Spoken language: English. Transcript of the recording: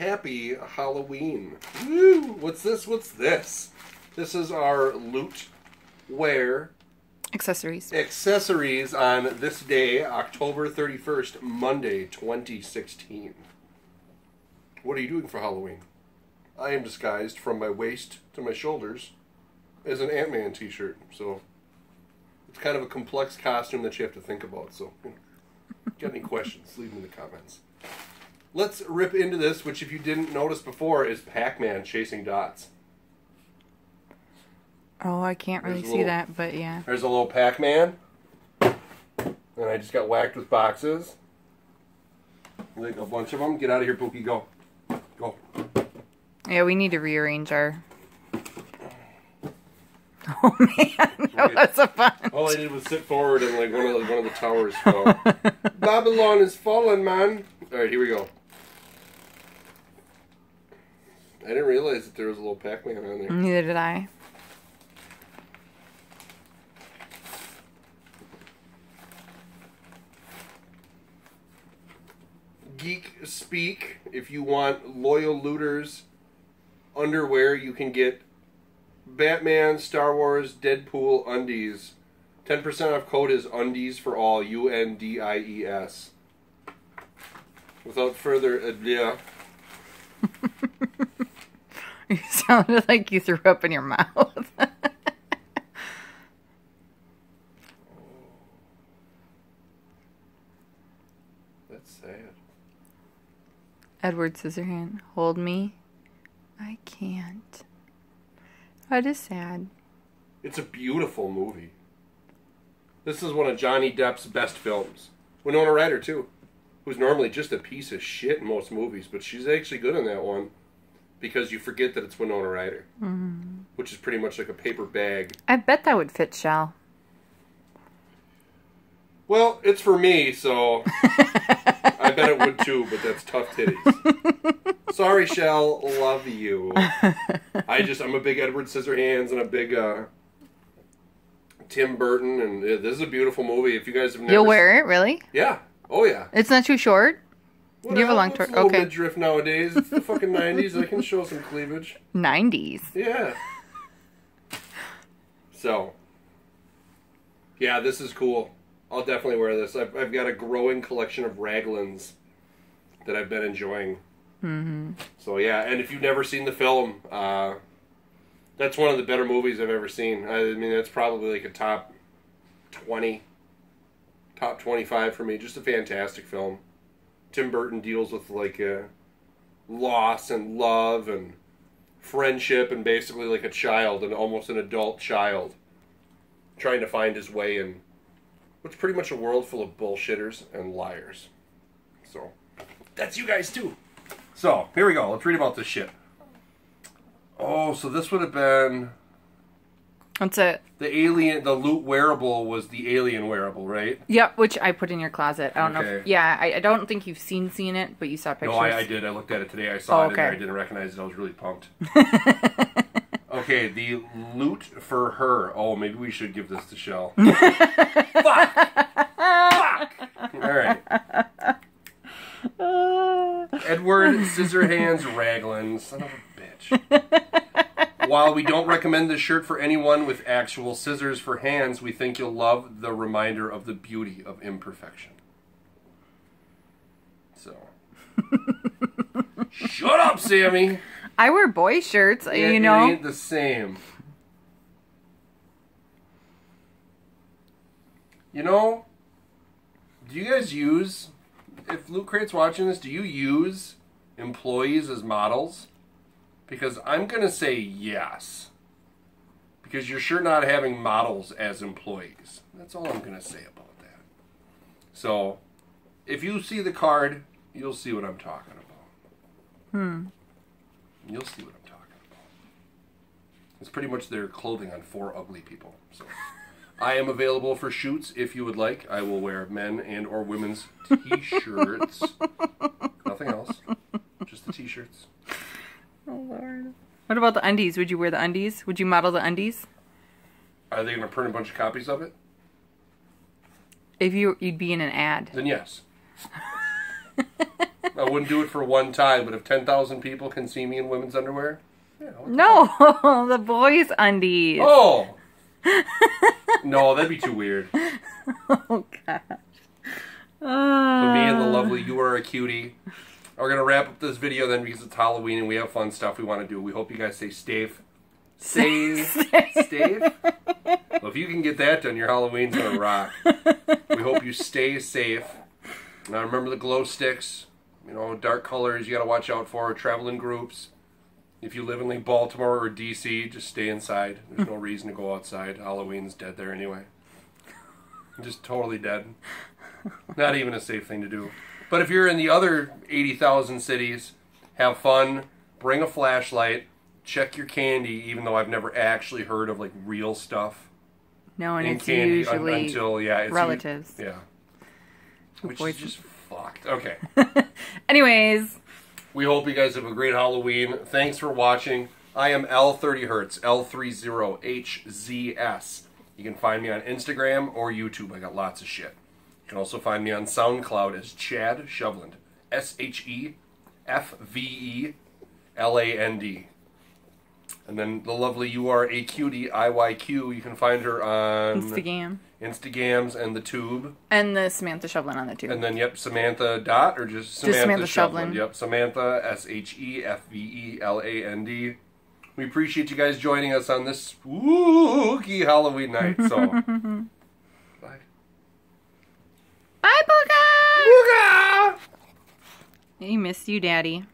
Happy Halloween. Woo! What's this? What's this? This is our loot wear Accessories. accessories on this day, October 31st, Monday, 2016. What are you doing for Halloween? I am disguised from my waist to my shoulders as an Ant Man t shirt, so it's kind of a complex costume that you have to think about. So, you know, got any questions? Leave them in the comments. Let's rip into this, which, if you didn't notice before, is Pac Man chasing dots. Oh, I can't really There's a see little- that, but yeah. There's a little Pac Man. And I just got whacked with boxes. Like a bunch of them. Get out of here, Pookie. Go. Go. Yeah, we need to rearrange our. Oh man, that was a fun. All I did was sit forward and like one of the, one of the towers fell. Babylon is fallen, man. All right, here we go. I didn't realize that there was a little Pac-Man on there. Neither did I. Geek Speak. If you want loyal looters underwear, you can get Batman, Star Wars, Deadpool undies. 10% off code is undies for all. U N D I E S. Without further ado, You sounded like you threw up in your mouth. that's sad. Edward Scissorhand, hold me. I can't. That is sad. It's a beautiful movie. This is one of Johnny Depp's best films. Winona Ryder too, who's normally just a piece of shit in most movies, but she's actually good in that one because you forget that it's Winona Ryder, mm-hmm. which is pretty much like a paper bag. I bet that would fit Shell. Well, it's for me, so I bet it would too, but that's tough titties. Sorry, Shell, love you. I just I'm a big Edward Scissorhands and a big uh, Tim Burton, and uh, this is a beautiful movie. If you guys have never, You'll wear it, really? yeah, oh yeah. It's not too short. What You have a long else? tor- It's little okay. midriff nowadays. It's the fucking nineties. I can show some cleavage. 90s. Yeah. So, yeah, this is cool. I'll definitely wear this. I've, I've got a growing collection of Raglans that I've been enjoying. Mm-hmm. So yeah, and if you've never seen the film, uh, that's one of the better movies I've ever seen. I mean, that's probably like a top twenty, top twenty-five for me. Just a fantastic film. Tim Burton deals with like uh, loss and love and friendship and basically like a child and almost an adult child trying to find his way in what's pretty much a world full of bullshitters and liars. So that's you guys too. So here we go. Let's read about this shit. Oh, so this would have been That's it. the alien. The loot wearable was the alien wearable, right? Yep, which I put in your closet. I don't know. If, yeah, I, I don't think you've seen seen it, but you saw pictures. No, I, I did. I looked at it today. I saw Oh, it okay. I didn't recognize it. I was really pumped. okay, the loot for her. Oh, maybe we should give this to Shell. Fuck! Fuck! All right. Edward Scissorhands Raglan, son of a bitch. While we don't recommend this shirt for anyone with actual scissors for hands, we think you'll love the reminder of the beauty of imperfection. So. Shut up, Sammy! I wear boy shirts, It- you It know. ain't the same. You know, do you guys use, if Loot Crate's watching this, do you use employees as models? Because I'm going to say yes. Because you're sure not having models as employees. That's all I'm going to say about that. So, if you see the card, you'll see what I'm talking about. Hmm. You'll see what I'm talking about. It's pretty much their clothing on four ugly people. So I am available for shoots if you would like. I will wear men and or women's t-shirts. Nothing else. Just the t-shirts. What about the undies? Would you wear the undies? Would you model the undies? Are they going to print a bunch of copies of it? If you you'd be in an ad. Then yes. I wouldn't do it for one time, but if 10,000 people can see me in women's underwear, yeah. No, the boys' undies. Oh! no, that'd be too weird. Oh, gosh. So me and the Uh, lovely You Are a Cutie. We're gonna wrap up this video then because it's Halloween and we have fun stuff we want to do. We hope you guys stay safe. Stay safe. Well, if you can get that done, your Halloween's gonna rock. We hope you stay safe. Now remember the glow sticks. You know, dark colors you gotta watch out for. Travel in groups. If you live in like Baltimore or DC, just stay inside. There's no reason to go outside. Halloween's dead there anyway. Just totally dead. Not even a safe thing to do. But if you're in the other 80,000 cities, have fun, bring a flashlight, check your candy, even though I've never actually heard of like real stuff No, and in it's candy un- usually until, yeah, it's u- relatives. yeah. Which is just fucked. Okay. Anyways, We hope you guys have a great Halloween. Thanks for watching. I am L30 Hertz, L30HZS. You can find me on Instagram or YouTube. I got lots of shit. You can also find me on SoundCloud as Chad Shefveland. S H E F V E L A N D. And then the lovely You Are a Cutie, IYQ. You can find her on Instagram. Instagrams and the Tube. And the Samantha Shefveland on the tube. And then, yep, Samantha Dot or just Samantha, Samantha. Shefveland. Yep, Samantha S H E F V E L A N D. We appreciate you guys joining us on this spooky Halloween night. So, He missed you, Daddy.